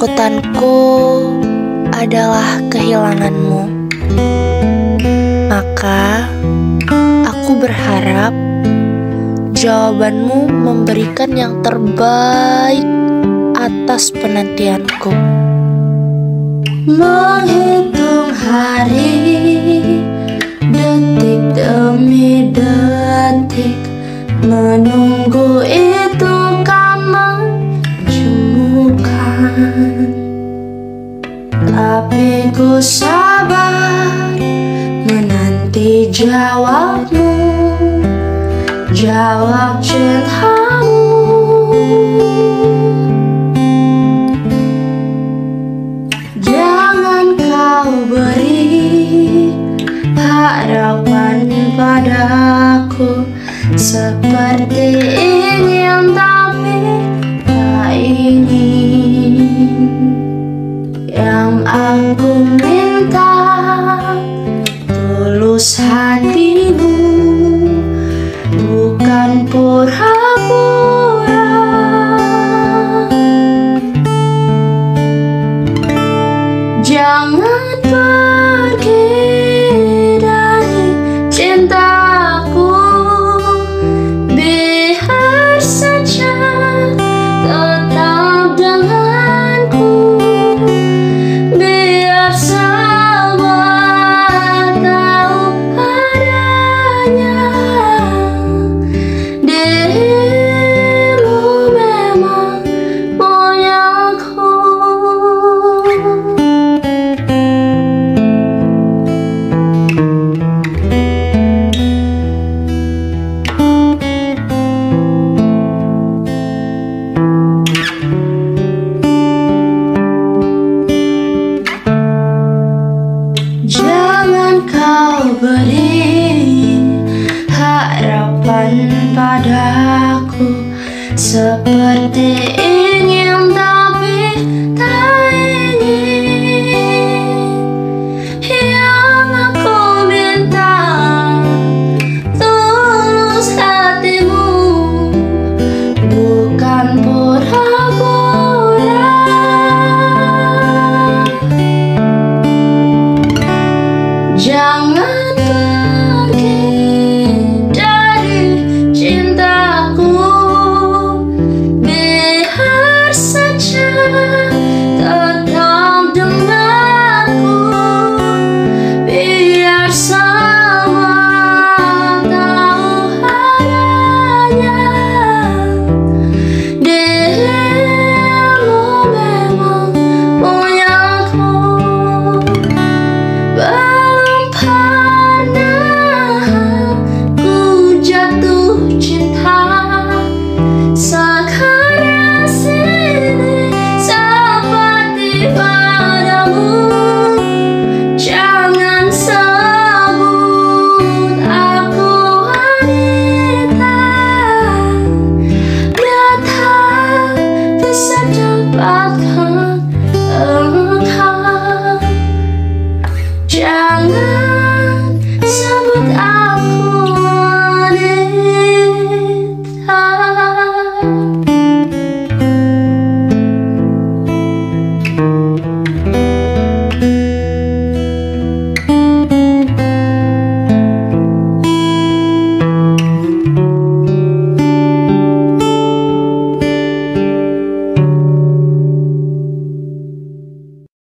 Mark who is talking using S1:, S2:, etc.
S1: Ketakutanku adalah kehilanganmu. Maka aku berharap jawabanmu memberikan yang terbaik atas penantianku.
S2: Menghitung hari Detik demi detik Menunggu itu Ku sabar Menanti jawabmu. Jawab cintamu Jangan kau beri harapan padaku. Seperti ingin tapi tak ingin Bukan pura-pura. Jangan pergi dari cintaku padaku. Seperti ingin